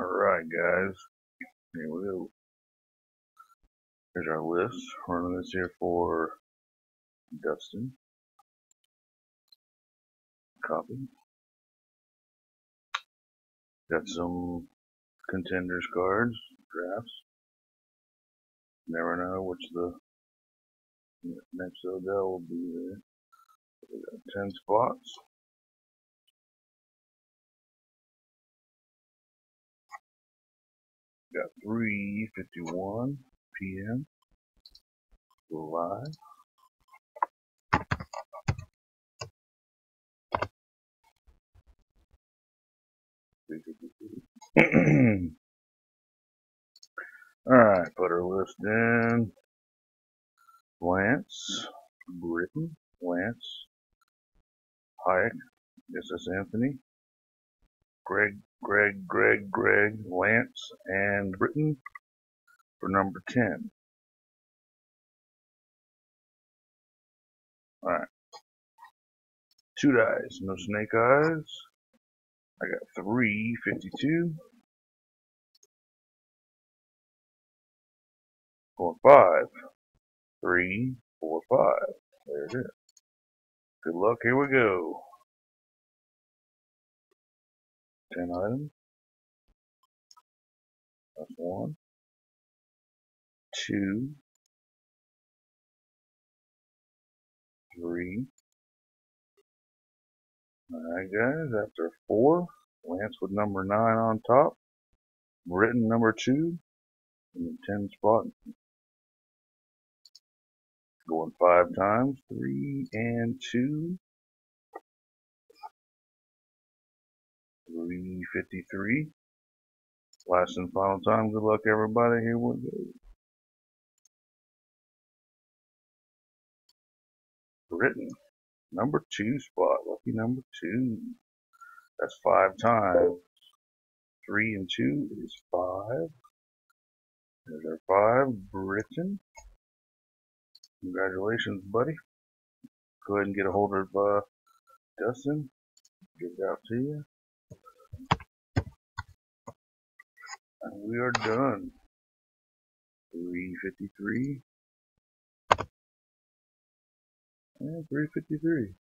Alright guys, here we go. Here's our list. Running this here for Dustin. Copy. Got some contenders cards, drafts. Never know which the next Odell will be there. We got 10 spots. Got 3.51 p.m. live. Alright, put our list in. Lance, Britton, Lance, Hayek, this is Anthony, Greg, Greg, Greg, Greg, Lance, and Britton for number 10. Alright. Two dice, no snake eyes. I got three fifty-two. Four, five. Three, four, five. There it is. Good luck, here we go. 10 items. That's one, two, three. Alright guys, after four, Lance with number nine on top, Britton number two, in the 10 spot. Going five times, three and two. 353. Last and final time. Good luck, everybody. Here we go. Britton, Number two spot. Lucky number two. That's five times. Three and two is five. There's our five. Britton. Congratulations, buddy. Go ahead and get a hold of uh, Dustin. Get it out to you. And we are done. 353. And 353.